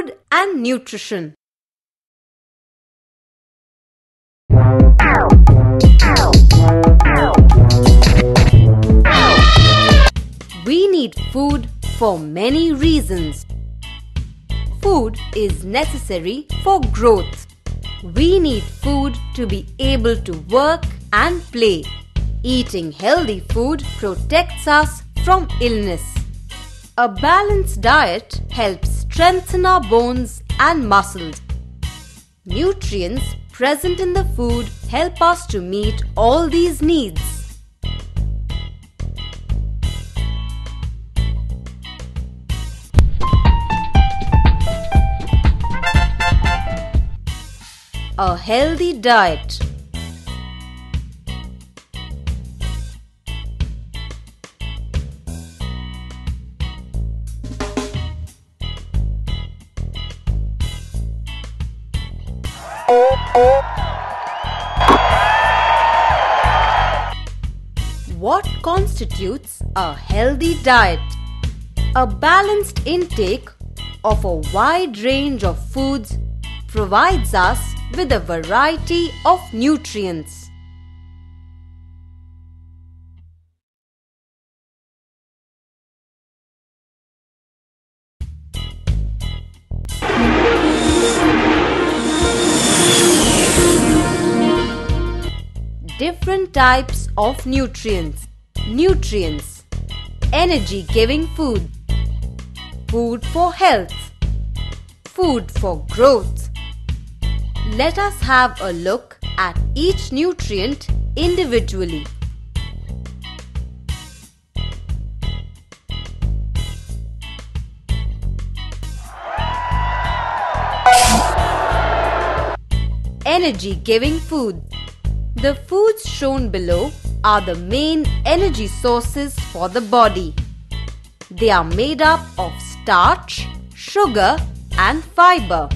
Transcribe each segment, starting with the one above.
Food and Nutrition We need food for many reasons. Food is necessary for growth. We need food to be able to work and play. Eating healthy food protects us from illness. A balanced diet helps strengthen our bones and muscles. Nutrients present in the food help us to meet all these needs. A healthy diet. What constitutes a healthy diet? A balanced intake of a wide range of foods provides us with a variety of nutrients. Different types of nutrients. Nutrients. Energy giving food. Food for health. Food for growth. Let us have a look at each nutrient individually. Energy giving food. The foods shown below are the main energy sources for the body. They are made up of starch, sugar, and fiber.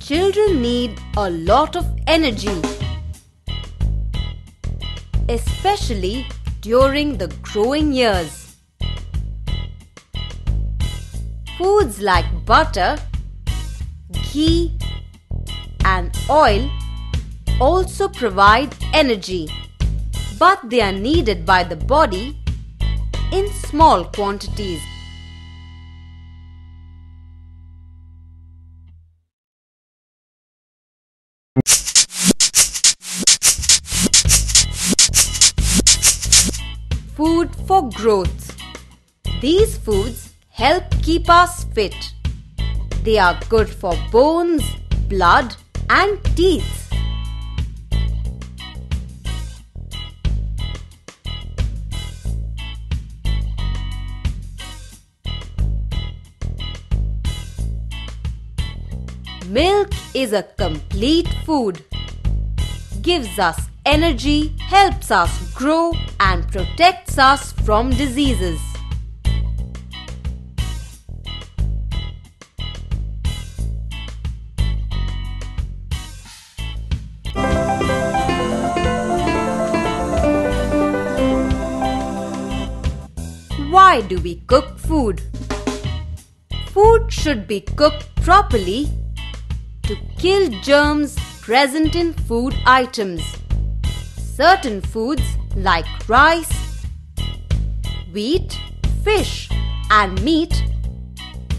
Children need a lot of energy, especially during the growing years. Foods like butter, ghee, and oil also provide energy, but they are needed by the body in small quantities. Food for growth. These foods help keep us fit. They are good for bones, blood, and teeth. Milk is a complete food. Gives us energy, helps us grow, and protects us from diseases. Why do we cook food? Food should be cooked properly to kill germs present in food items. Certain foods like rice, wheat, fish, and meat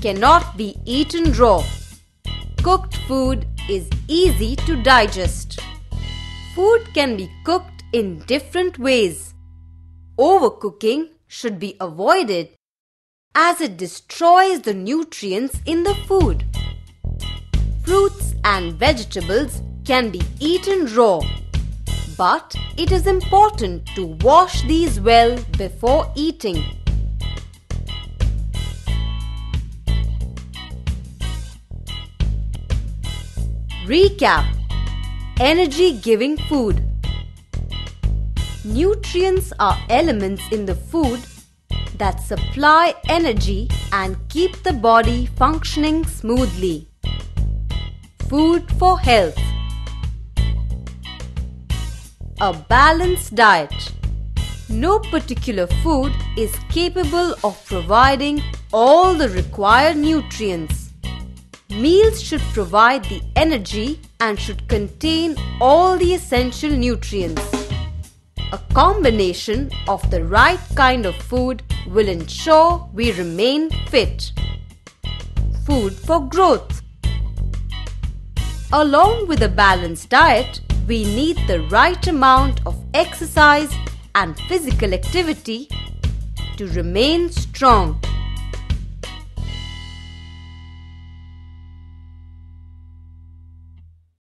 cannot be eaten raw. Cooked food is easy to digest. Food can be cooked in different ways. Overcooking should be avoided as it destroys the nutrients in the food. Fruits and vegetables can be eaten raw, but it is important to wash these well before eating. Recap Energy giving food. Nutrients are elements in the food that supply energy and keep the body functioning smoothly. Food for health. A balanced diet. No particular food is capable of providing all the required nutrients. Meals should provide the energy and should contain all the essential nutrients. A combination of the right kind of food will ensure we remain fit. Food for growth. Along with a balanced diet, we need the right amount of exercise and physical activity to remain strong.